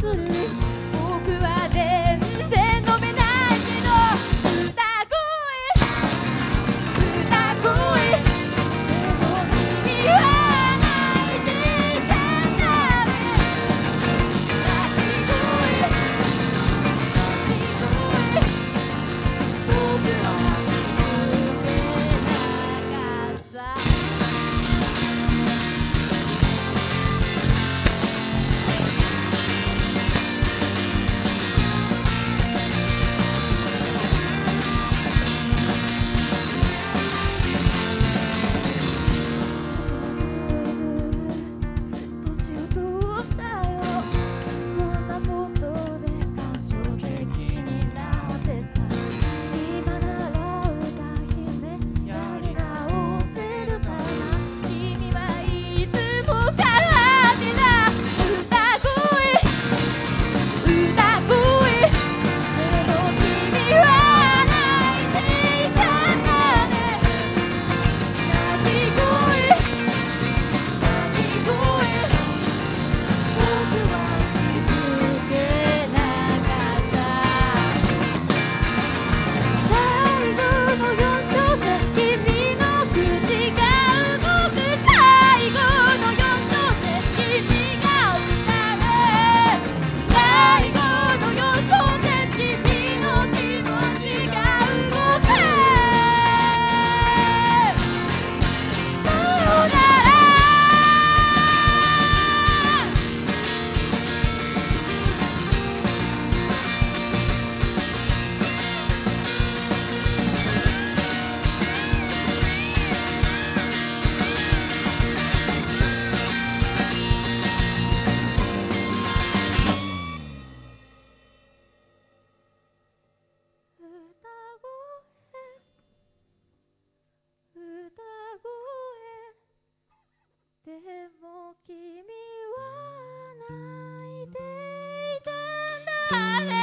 する Hare